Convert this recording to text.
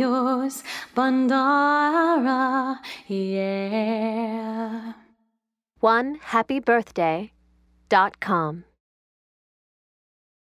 yours, Bandara, yeah. One happy birthday dot com.